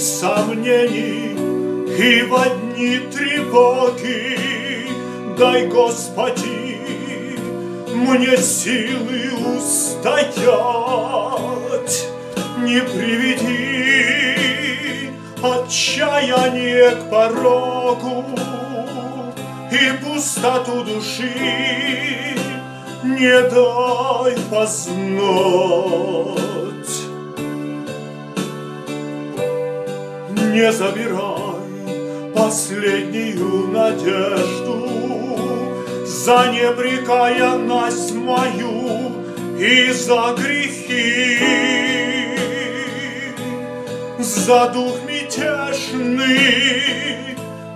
сомнений и в одни тревоги. Дай, Господи, мне силы устоять, не приведи отчаяние к порогу и пустоту души не дай познать. Не забирай последнюю надежду. За непрекаянность мою и за грехи, за дух мятежный,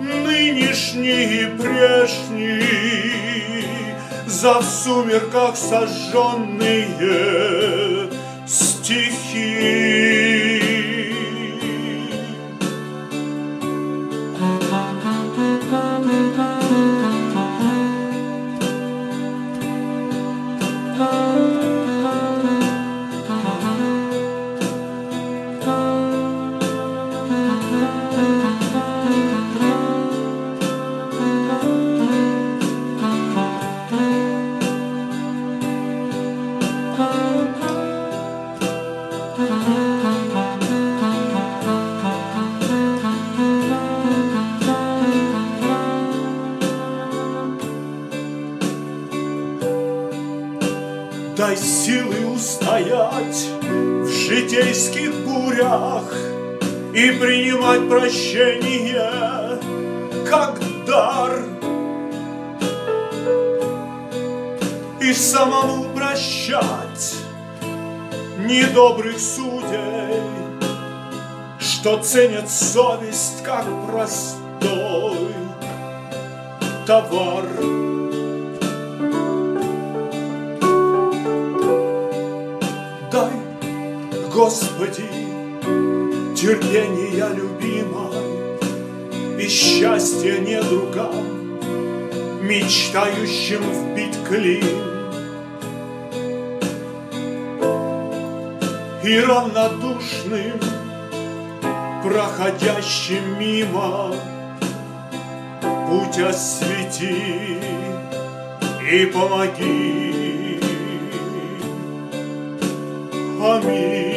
нынешний и прежний, за в сумерках сожженные стихи. Дай силы устоять в житейских бурях И принимать прощение как дар. И самому прощать недобрых судей Что ценят совесть как простой товар Господи, терпения любимой И счастья недругам, мечтающим вбить клин И равнодушным, проходящим мимо Путь освети и помоги. Аминь.